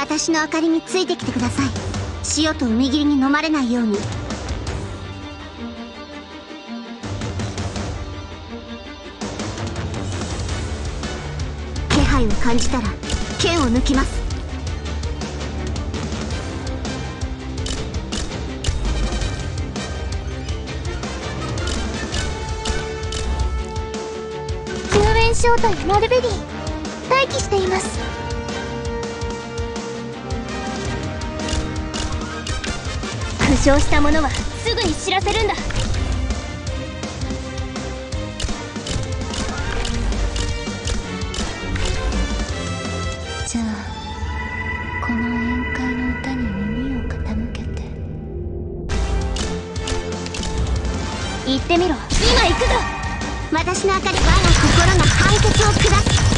私の明かりについてきてください。塩と海霧に飲まれないように。気配を感じたら剣を抜きます。救援正体マルベリー待機しています。傷した者はすぐに知らせるんだ。じゃあこの宴会の歌に耳を傾けて。行ってみろ。今行くぞ。私の明かり我が心が判決を下す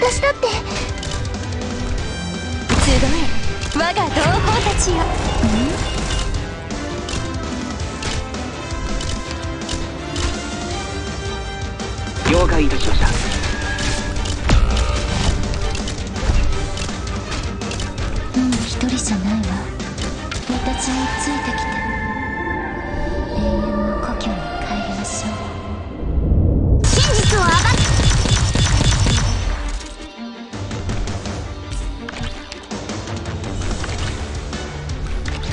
私私だって集え我が同胞たちよ。了解いたしました。もう一人じゃないわ。私につい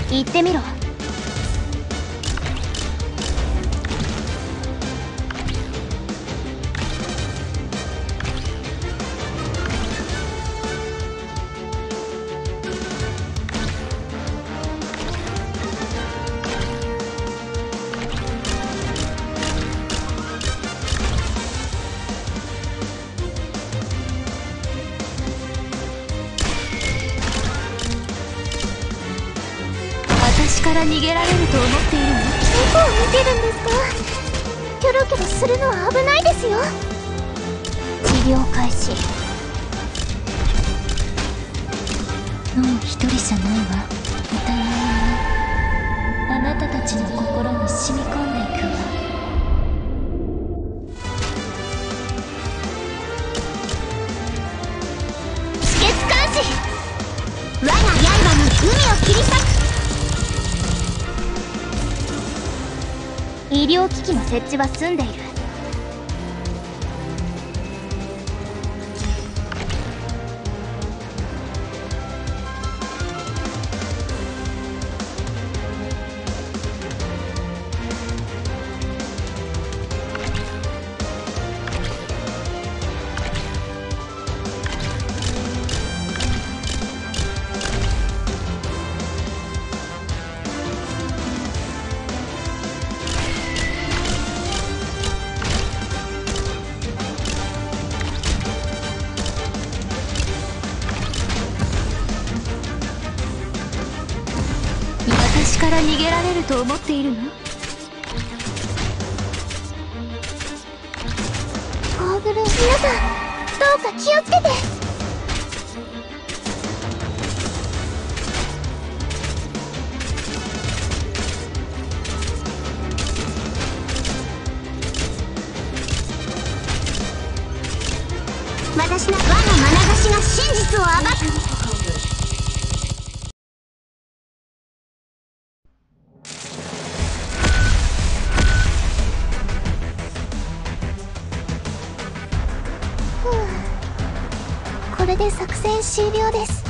行ってみろ。から逃げられると思っているの？どこを見てるんですかキョロキョロするのは危ないですよ。治療開始。もう一人じゃないわ。歌い医療機器の設置は済んでいる。私から逃げられると思っているの？ゴーグル皆さんどうか気をつけて。私の我が眼差しが真実を暴くで作戦終了です。